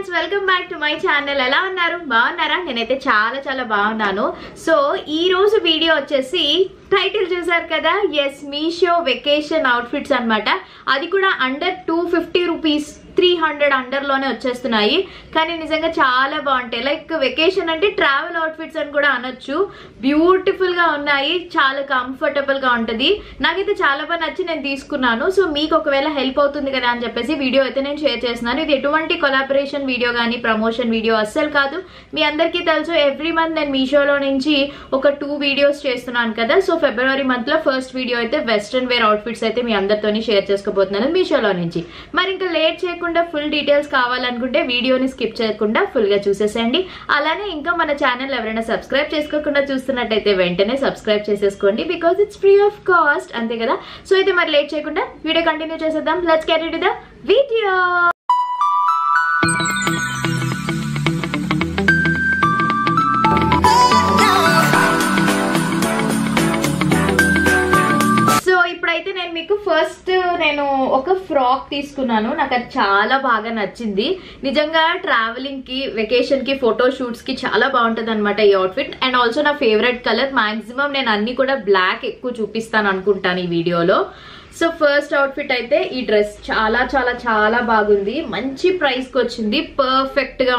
Friends welcome back to my channel ఎలా ఉన్నారు? బాగున్నారా? నేనైతే చాలా చాలా బాగున్నాను. సో ఈ రోజు వీడియో వచ్చేసి టైటిల్ చూసారు కదా? ఎస్ మీషో వెకేషన్ అవుట్ఫిట్స్ అన్నమాట. అది కూడా under two fifty rupees three hundred అండర్లోనే వచ్చేస్తున్నాయి. కానీ నిజంగా చాలా బాగుంటాయి. లైక్ వెకేషన్ అంటే ట్రావెల్ అవుట్ఫిట్స్ అని కూడా అనొచ్చు. బ్యూటిఫుల్గా ఉన్నాయి. చాలా కంఫర్టబుల్గా ఉంటుంది. నాకైతే చాలా బాగా నచ్చి నేను తీసుకున్నాను. సో మీకు ఒకవేళ హెల్ప్ అవుతుంది కదా అని చెప్పేసి వీడియో అయితే నేను షేర్ చేస్తున్నాను. ఇది ఎటువంటి కొలాబరేషన్ వీడియో కానీ ప్రమోషన్ వీడియో అస్సలు కాదు. మీ అందరికీ తెలుసు ఎవ్రీ మంత్ నేను మీషోలో నుంచి ఒక టూ వీడియోస్ చేస్తున్నాను కదా. సో ఫిబ్రవరి మంత్లో ఫస్ట్ వీడియో అయితే వెస్ట్రన్ వేర్ అవుట్ఫిట్స్ అయితే మీ అందరితోని షేర్ చేసుకోబోతున్నాను మీషోలో నుంచి. మరి ఇంకా లేట్ చేయకుండా ఫుల్ డీటెయిల్స్ కావాలనుకుంటే వీడియోని స్కిప్ చేయకుండా ఫుల్గా చూసేసేయండి. అలానే ఇంకా మన ఛానల్ ఎవరైనా సబ్స్క్రైబ్ చేసుకోకుండా చూస్తున్నట్టయితే వెంటనే సబ్స్క్రైబ్ చేసేసుకోండి because it's free of cost అంతే కదా? సో అయితే మరి లేట్ చేయకుండా వీడియో కంటిన్యూ చేసేద్దాం. Let's carry it the video నేను ఒక ఫ్రాక్ తీసుకున్నాను. నాకు అది చాలా బాగా నచ్చింది. నిజంగా ట్రావెలింగ్కి వెకేషన్కి ఫోటో షూట్స్కి చాలా బాగుంటది అనమాట ఈ అవుట్ఫిట్ అండ్ ఆల్సో నా ఫేవరెట్ కలర్ మాక్సిమం నేను అన్ని కూడా బ్లాక్ ఎక్కువ చూపిస్తాను అనుకుంటాను ఈ వీడియోలో. సో ఫస్ట్ అవుట్ఫిట్ అయితే ఈ డ్రెస్ చాలా చాలా చాలా బాగుంది. మంచి ప్రైస్కి వచ్చింది. పర్ఫెక్ట్గా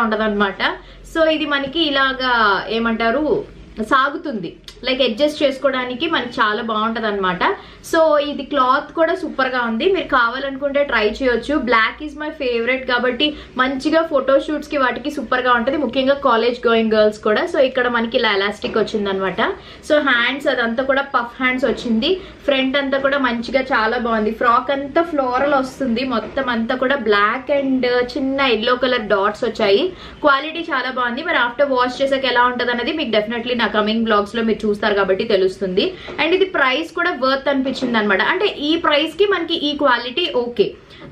సో ఇది మనకి ఇలాగా ఏమంటారు? సాగుతుంది. లైక్ అడ్జస్ట్ చేసుకోవడానికి మనకి చాలా బాగుంటది అనమాట సో ఇది క్లాత్ కూడా సూపర్గా ఉంది. మీరు కావాలనుకుంటే ట్రై చేయొచ్చు. బ్లాక్ ఈజ్ మై ఫేవరెట్ కాబట్టి మంచిగా ఫోటోషూట్స్కి వాటికి సూపర్గా ఉంటది. ముఖ్యంగా కాలేజ్ గోయింగ్ గర్ల్స్ కూడా. సో ఇక్కడ మనకి ఇలా ఎలాస్టిక్ వచ్చింది అనమాట సో హ్యాండ్స్ అదంతా కూడా పఫ్ హ్యాండ్స్ వచ్చింది. ఫ్రంట్ అంతా కూడా మంచిగా చాలా బాగుంది. ఫ్రాక్ అంతా ఫ్లోరల్ వస్తుంది. మొత్తం అంతా కూడా బ్లాక్ అండ్ uh, చిన్న ఎల్లో కలర్ డాట్స్ వచ్చాయి. క్వాలిటీ చాలా బాగుంది. మరి ఆఫ్టర్ వాష్ చేసాక ఎలా ఉంటది అనేది మీకు డెఫినెట్లీ నా కమింగ్ బ్లాగ్స్లో మీరు చూస్తారు కాబట్టి తెలుస్తుంది. అండ్ ఇది ప్రైస్ కూడా వర్త్ అనిపించింది అనమాట అంటే ఈ ప్రైస్కి మనకి ఈ క్వాలిటీ ఓకే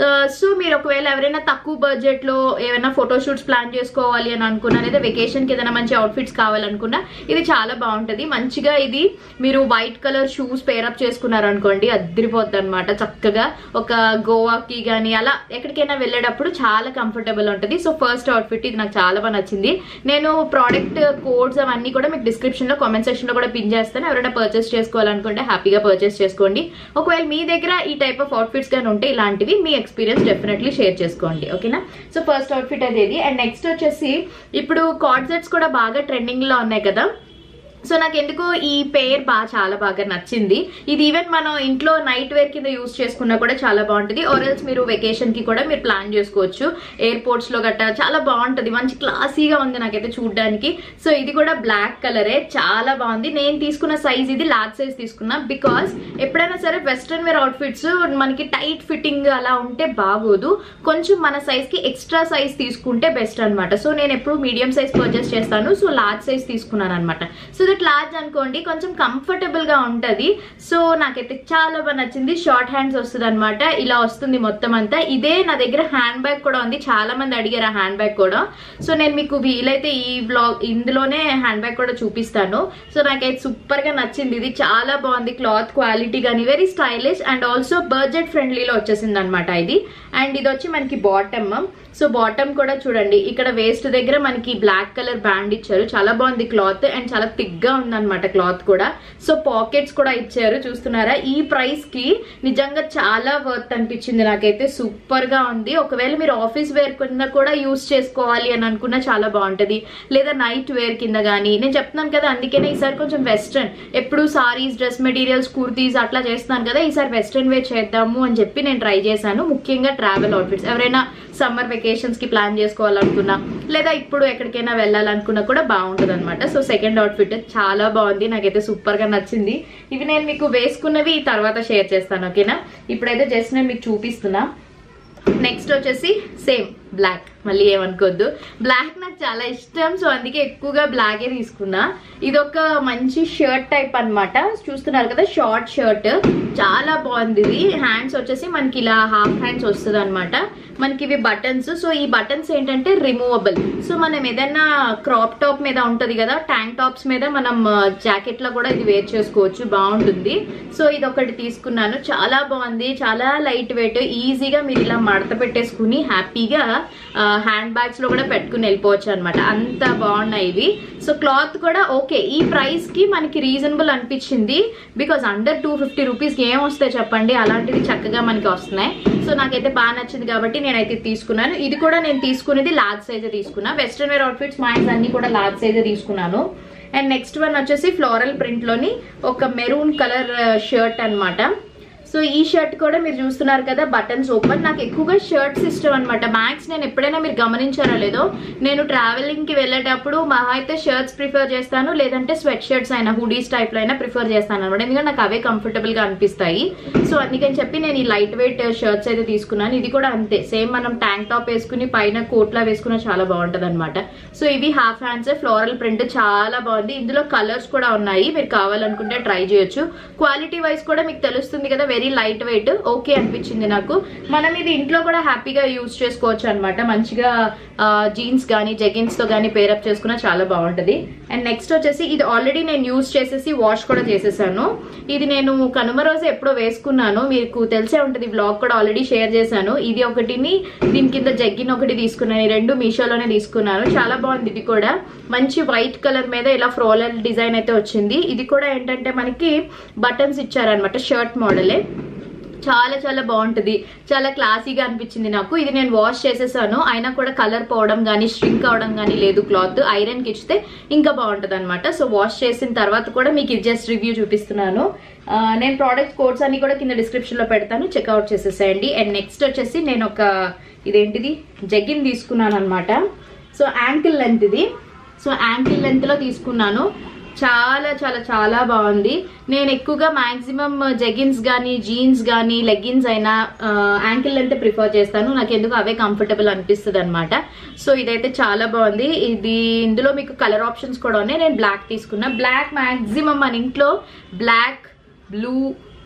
Uh, సో మీరు ఒకవేళ ఎవరైనా తక్కువ బడ్జెట్లో ఏమైనా ఫోటో షూట్స్ ప్లాన్ చేసుకోవాలి అని అనుకున్నా లేదా వెకేషన్కి ఏదైనా మంచి అవుట్ఫిట్స్ కావాలనుకున్నా ఇది చాలా బాగుంటది. మంచిగా ఇది మీరు వైట్ కలర్ షూస్ పేరప్ చేసుకున్నారు అనుకోండి అద్దరిపోద్ది అనమాట చక్కగా ఒక గోవాకి కానీ అలా ఎక్కడికైనా వెళ్ళేటప్పుడు చాలా కంఫర్టబుల్ ఉంటుంది. సో ఫస్ట్ అవుట్ఫిట్ ఇది నాకు చాలా బాగా నచ్చింది. నేను ప్రోడక్ట్ కోడ్స్ అవన్నీ కూడా మీకు డిస్క్రిప్షన్లో కామెంట్ సెక్షన్లో కూడా పిన్ చేస్తాను. ఎవరైనా పర్చేస్ చేసుకోవాలనుకుంటే హ్యాపీగా పర్చేస్ చేసుకోండి. ఒకవేళ మీ దగ్గర ఈ టైప్ ఆఫ్ అవుట్ఫిట్స్ కానీ ఉంటే ఇలాంటివి మీ ఎక్స్పీరియన్స్ డెఫినెట్లీ షేర్ చేసుకోండి ఓకేనా సో ఫస్ట్ అవుట్ఫిట్ అదేది. అండ్ నెక్స్ట్ వచ్చేసి ఇప్పుడు కార్డ్ కూడా బాగా ట్రెండింగ్లో ఉన్నాయి కదా? సో నాకు ఎందుకో ఈ పేర్ బాగా చాలా బాగా నచ్చింది. ఇది ఈవెన్ మనం ఇంట్లో నైట్ వేర్ కింద యూస్ చేసుకున్నా కూడా చాలా బాగుంటుంది. ఆర్ఎల్స్ మీరు వెకేషన్కి కూడా మీరు ప్లాన్ చేసుకోవచ్చు. ఎయిర్పోర్ట్స్లో గట్టా చాలా బాగుంటుంది. మంచి క్లాసీగా ఉంది నాకైతే చూడడానికి. సో ఇది కూడా బ్లాక్ కలరే చాలా బాగుంది. నేను తీసుకున్న సైజ్ ఇది లార్జ్ సైజ్ తీసుకున్నా. బికాస్ ఎప్పుడైనా సరే వెస్ట్రన్ వేర్ అవుట్ఫిట్స్ మనకి టైట్ ఫిట్టింగ్ అలా ఉంటే బాగోదు. కొంచెం మన సైజ్కి ఎక్స్ట్రా సైజ్ తీసుకుంటే బెస్ట్ అనమాట సో నేను ఎప్పుడు మీడియం సైజ్ పర్చేస్ చేస్తాను. సో లార్జ్ సైజ్ తీసుకున్నాను అనమాట సో దట్ లార్జ్ అనుకోండి కొంచెం కంఫర్టబుల్గా ఉంటది. సో నాకైతే చాలా బాగా నచ్చింది. షార్ట్ హ్యాండ్స్ వస్తుంది అనమాట ఇలా వస్తుంది మొత్తం అంతా. ఇదే నా దగ్గర హ్యాండ్ బ్యాగ్ కూడా ఉంది. చాలా మంది అడిగారు ఆ హ్యాండ్ బ్యాగ్ కూడా. సో నేను మీకు వీలైతే ఈ బ్లాగ్ ఇందులోనే హ్యాండ్ బ్యాగ్ కూడా చూపిస్తాను. సో నాకైతే సూపర్గా నచ్చింది. ఇది చాలా బాగుంది. క్లాత్ క్వాలిటీ కానీ very stylish and also budget ఫ్రెండ్లీలో వచ్చేసింది అనమాట ఇది. అండ్ ఇది వచ్చి మనకి బాటమ్ సో బాటమ్ కూడా చూడండి ఇక్కడ వేస్ట్ దగ్గర మనకి బ్లాక్ కలర్ బ్యాండ్ ఇచ్చారు. చాలా బాగుంది క్లాత్ అండ్ చాలా థిక్గా ఉందన్నమాట క్లాత్ కూడా. సో పాకెట్స్ కూడా ఇచ్చారు చూస్తున్నారా? ఈ ప్రైస్కి నిజంగా చాలా వర్త్ అనిపించింది నాకైతే. సూపర్గా ఉంది. ఒకవేళ మీరు ఆఫీస్ వేర్ కింద కూడా యూస్ చేసుకోవాలి అని అనుకున్నా చాలా బాగుంటది. లేదా నైట్ వేర్ కింద కానీ నేను చెప్తున్నాను కదా అందుకనే ఈసారి కొంచెం వెస్ట్రన్ ఎప్పుడు సారీస్ డ్రెస్ మెటీరియల్స్ కుర్తీస్ అట్లా చేస్తున్నాను కదా ఈసారి వెస్ట్రన్ వేర్ చేద్దాము అని చెప్పి నేను ట్రై చేశాను. ముఖ్యంగా ట్రావెల్ అవుట్ఫిట్స్ ఎవరైనా సమ్మర్ వెకేషన్స్కి ప్లాన్ చేసుకోవాలనుకున్నా లేదా ఇప్పుడు ఎక్కడికైనా వెళ్ళాలనుకున్నా కూడా బాగుంటుంది అనమాట సో సెకండ్ అవుట్ఫిట్ చాలా బాగుంది నాకైతే సూపర్గా నచ్చింది. ఇవి నేను మీకు వేసుకున్నవి తర్వాత షేర్ చేస్తాను ఓకేనా ఇప్పుడైతే జస్ట్ నేను మీకు చూపిస్తున్నా. నెక్స్ట్ వచ్చేసి సేమ్ బ్లాక్ మళ్ళీ ఏమనుకోవద్దు బ్లాక్ నాకు చాలా ఇష్టం సో అందుకే ఎక్కువగా బ్లాకే తీసుకున్నా. ఇది ఒక మంచి షర్ట్ టైప్ అన్నమాట. చూస్తున్నారు కదా షార్ట్ షర్ట్ చాలా బాగుంది ఇది. హ్యాండ్స్ వచ్చేసి మనకి ఇలా హాఫ్ హ్యాండ్స్ వస్తుంది అనమాట మనకి ఇవి బటన్స్ సో ఈ బటన్స్ ఏంటంటే రిమూవబుల్ సో మనం ఏదైనా క్రాప్ టాప్ మీద ఉంటుంది కదా ట్యాంక్ టాప్స్ మీద మనం జాకెట్లో కూడా ఇది వేర్ చేసుకోవచ్చు. బాగుంటుంది. సో ఇది ఒకటి తీసుకున్నాను. చాలా బాగుంది. చాలా లైట్ వెయిట్ ఈజీగా మీరు ఇలా మడత పెట్టేసుకుని హ్యాపీగా హ్యాండ్ బ్యాగ్స్లో కూడా పెట్టుకుని వెళ్ళిపోవచ్చు అనమాట అంత బాగున్నాయి ఇవి. సో క్లాత్ కూడా ఓకే ఈ ప్రైస్కి మనకి రీజనబుల్ అనిపించింది. Because under two fifty rupees ఏం వస్తాయి చెప్పండి? అలాంటివి చక్కగా మనకి వస్తున్నాయి. సో నాకైతే బాగా నచ్చింది కాబట్టి నేనైతే తీసుకున్నాను. ఇది కూడా నేను తీసుకునేది లార్జ్ సైజే తీసుకున్నా. వెస్ట్రన్ వేర్ అవుట్ఫిట్స్ మా అన్ని కూడా లార్జ్ సైజే తీసుకున్నాను. అండ్ నెక్స్ట్ వన్ వచ్చేసి ఫ్లోరల్ ప్రింట్లోని ఒక మెరూన్ కలర్ షర్ట్ అన్నమాట. సో ఈ షర్ట్ కూడా మీరు చూస్తున్నారు కదా బటన్స్ ఓపెన్ నాకు ఎక్కువగా షర్ట్స్ ఇష్టం అనమాట మ్యాక్స్ నేను ఎప్పుడైనా మీరు గమనించారో లేదో నేను ట్రావెలింగ్కి వెళ్ళేటప్పుడు మహా అయితే షర్ట్స్ ప్రిఫర్ చేస్తాను లేదంటే స్వెట్ షర్ట్స్ అయినా హుడీస్ టైప్లో అయినా ప్రిఫర్ చేస్తాను అనమాట ఎందుకంటే నాకు అవే కంఫర్టబుల్గా అనిపిస్తాయి. సో అందుకని చెప్పి నేను ఈ లైట్ వెయిట్ షర్ట్స్ అయితే తీసుకున్నాను. ఇది కూడా అంతే. సేమ్ మనం ట్యాంక్ టాప్ వేసుకుని పైన కోట్లా వేసుకున్న చాలా బాగుంటుంది అనమాట సో ఇవి హాఫ్ హ్యాండ్స్ ఫ్లోరల్ ప్రింట్ చాలా బాగుంది. ఇందులో కలర్స్ కూడా ఉన్నాయి. మీరు కావాలనుకుంటే ట్రై చేయొచ్చు. క్వాలిటీ వైజ్ కూడా మీకు తెలుస్తుంది కదా వెరీ లైట్ వెయిట్ ఓకే అనిపించింది నాకు. మనం ఇది ఇంట్లో కూడా హ్యాపీగా యూజ్ చేసుకోవచ్చు అనమాట మంచిగా జీన్స్ కానీ జెగిన్స్తో కానీ పేరప్ చేసుకున్నా చాలా బాగుంటది. అండ్ నెక్స్ట్ వచ్చేసి ఇది ఆల్రెడీ నేను యూజ్ చేసేసి వాష్ కూడా చేసేసాను. ఇది నేను కనుమ రోజు ఎప్పుడో వేసుకున్నాను. మీకు తెలిసే ఉంటుంది బ్లాగ్ కూడా ఆల్రెడీ షేర్ చేశాను. ఇది ఒకటిని దీని కింద జగ్గిన ఒకటి తీసుకున్నాను. ఈ రెండు మీషోలోనే తీసుకున్నాను. చాలా బాగుంది ఇది కూడా. మంచి వైట్ కలర్ మీద ఇలా ఫ్రోలర్ డిజైన్ అయితే వచ్చింది. ఇది కూడా ఏంటంటే మనకి బటన్స్ ఇచ్చారనమాట షర్ట్ మోడలే చాలా చాలా బాగుంటుంది. చాలా క్లాసీగా అనిపించింది నాకు. ఇది నేను వాష్ చేసేసాను. అయినా కూడా కలర్ పోవడం కానీ స్ట్రింక్ అవడం కానీ లేదు క్లాత్. ఐరన్కి ఇచ్చితే ఇంకా బాగుంటుంది అనమాట సో వాష్ చేసిన తర్వాత కూడా మీకు ఇది జస్ట్ రివ్యూ చూపిస్తున్నాను. నేను ప్రోడక్ట్ కోడ్స్ అన్ని కూడా కింద డిస్క్రిప్షన్లో పెడతాను. చెక్అవుట్ చేసేసేయండి. అండ్ నెక్స్ట్ వచ్చేసి నేను ఒక ఇదేంటిది? జగిన్ తీసుకున్నాను అనమాట సో యాంకిల్ లెంత్ ఇది. సో యాంకిల్ లెంత్లో తీసుకున్నాను. చాలా చాలా చాలా బాగుంది. నేను ఎక్కువగా మాక్సిమం జెగిన్స్ కానీ జీన్స్ కానీ లెగ్గిన్స్ అయినా యాంకిల్ లెంత్ ప్రిఫర్ చేస్తాను. నాకు ఎందుకు అవే కంఫర్టబుల్ అనిపిస్తుంది అనమాట సో ఇదైతే చాలా బాగుంది. ఇది ఇందులో మీకు కలర్ ఆప్షన్స్ కూడా ఉన్నాయి. నేను బ్లాక్ తీసుకున్నా. బ్లాక్ మాక్సిమం మన ఇంట్లో బ్లాక్ బ్లూ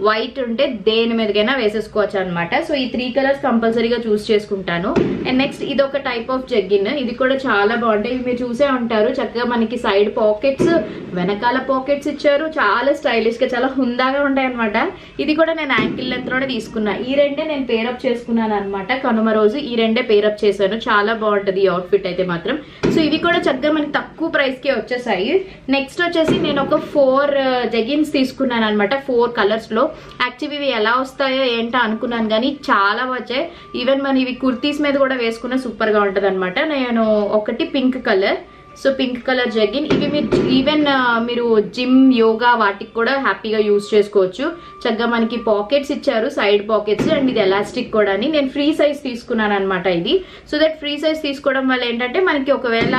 వైట్ ఉంటే దేని మీదకైనా వేసేసుకోవచ్చు అనమాట సో ఈ త్రీ కలర్స్ కంపల్సరీగా చూస్ చేసుకుంటాను. అండ్ నెక్స్ట్ ఇది ఒక టైప్ ఆఫ్ జగ్గిన్ ఇది కూడా చాలా బాగుంటాయి. ఇవి మీరు చూసే ఉంటారు. చక్కగా మనకి సైడ్ పాకెట్స్ వెనకాల పాకెట్స్ ఇచ్చారు. చాలా స్టైలిష్గా చాలా హుందాగా ఉంటాయన్నమాట. ఇది కూడా నేను యాంకిల్ లెంత్లోనే తీసుకున్నా. ఈ రెండే నేను పేరప్ చేసుకున్నాను అనమాట కనుమ రోజు ఈ రెండే పేరప్ చేశాను. చాలా బాగుంటది ఈ అవుట్ఫిట్ అయితే మాత్రం. సో ఇవి కూడా చక్కగా మనకి తక్కువ ప్రైస్కి వచ్చేసాయి. నెక్స్ట్ వచ్చేసి నేను ఒక ఫోర్ జెగిన్స్ uh, తీసుకున్నాను అనమాట ఫోర్ కలర్స్లో. యాక్చువల్లీ ఇవి ఎలా వస్తాయో ఏంటో అనుకున్నాను కానీ చాలా వచ్చాయి. ఈవెన్ మన ఇవి కుర్తీస్ మీద కూడా వేసుకున్న సూపర్గా ఉంటది అనమాట నేను ఒకటి pink colour so pink colour జగిన్ ఇవి మీరు ఈవెన్ మీరు జిమ్ యోగా వాటికి కూడా హ్యాపీగా యూజ్ చేసుకోవచ్చు. చక్కగా మనకి పాకెట్స్ ఇచ్చారు సైడ్ పాకెట్స్ అండ్ ఇది ఎలాస్టిక్ కూడా అని. నేను ఫ్రీ సైజ్ తీసుకున్నాను అనమాట ఇది. సో దట్ ఫ్రీ సైజ్ తీసుకోవడం వల్ల ఏంటంటే మనకి ఒకవేళ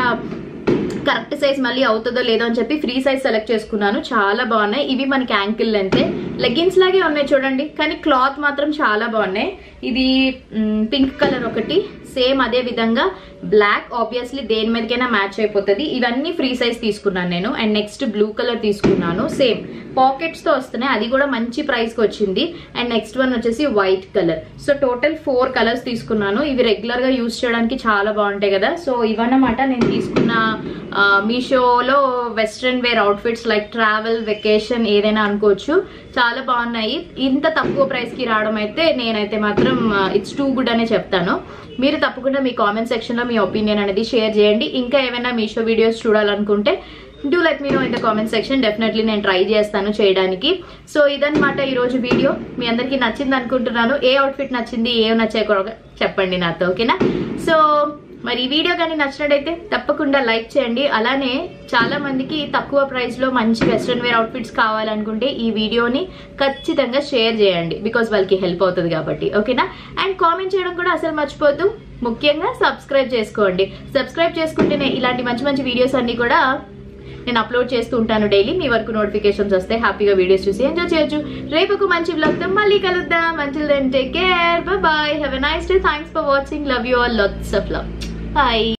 కరెక్ట్ సైజ్ మళ్ళీ అవుతుందో లేదో అని చెప్పి ఫ్రీ సైజ్ సెలెక్ట్ చేసుకున్నాను. చాలా బాగున్నాయి. ఇవి మనకి యాంకిల్ లెంత్. లెగ్గిన్స్ లాగే ఉన్నాయి చూడండి. కానీ క్లాత్ మాత్రం చాలా బాగున్నాయి. ఇది పింక్ కలర్ ఒకటి. సేమ్ అదే విధంగా బ్లాక్ ఆబ్వియస్లీ దేని మీదకైనా మ్యాచ్ అయిపోతుంది. ఇవన్నీ ఫ్రీ సైజ్ తీసుకున్నాను నేను. అండ్ నెక్స్ట్ బ్లూ కలర్ తీసుకున్నాను. సేమ్. పాకెట్స్తో వస్తున్నాయి. అది కూడా మంచి ప్రైస్కి వచ్చింది. అండ్ నెక్స్ట్ వన్ వచ్చేసి white colour. So total four colours తీసుకున్నాను. ఇవి రెగ్యులర్గా యూస్ చేయడానికి చాలా బాగుంటాయి కదా. సో ఇవన్నమాట నేను తీసుకున్న మీషోలో western wear outfits like travel vacation ఏదైనా అనుకోవచ్చు. చాలా బాగున్నాయి. ఇంత తక్కువ ప్రైస్కి రావడం అయితే నేనైతే మాత్రం ఇట్స్ టూ గుడ్ అనే చెప్తాను. మీరు తప్పకుండా మీ కామెంట్ సెక్షన్లో మీ ఒపీనియన్ అనేది షేర్ చేయండి. ఇంకా ఏమైనా మీషో వీడియోస్ చూడాలనుకుంటే do let me know in the comment section definitely నేను ట్రై చేస్తాను చేయడానికి. సో ఇదనమాట ఈరోజు వీడియో మీ అందరికీ నచ్చింది అనుకుంటున్నాను. ఏ అవుట్ఫిట్ నచ్చింది ఏం నచ్చాయి చెప్పండి నాతో ఓకేనా సో మరి ఈ వీడియో కానీ నచ్చినట్టయితే తప్పకుండా లైక్ చేయండి. అలానే చాలా మందికి తక్కువ ప్రైస్లో మంచి వెస్ట్రన్ వేర్ అవుట్ఫిట్స్ కావాలనుకుంటే ఈ వీడియోని ఖచ్చితంగా షేర్ చేయండి. బికాస్ వాళ్ళకి హెల్ప్ అవుతుంది కాబట్టి ఓకేనా అండ్ కామెంట్ చేయడం కూడా అసలు మర్చిపోద్దు. ముఖ్యంగా సబ్స్క్రైబ్ చేసుకోండి. సబ్స్క్రైబ్ చేసుకుంటేనే ఇలాంటి మంచి మంచి వీడియోస్ అన్ని కూడా నేను అప్లోడ్ చేస్తూ ఉంటాను డైలీ. మీ వరకు నోటిఫికేషన్స్ వస్తే హ్యాపీగా వీడియోస్ చూసి ఎంజాయ్ చేయొచ్చు. రేపు ఒక మంచి బ్లాగ్తో మళ్ళీ కలుద్దాం. మంచి then take care bye have a nice day thanks for watching love you all lots of love bye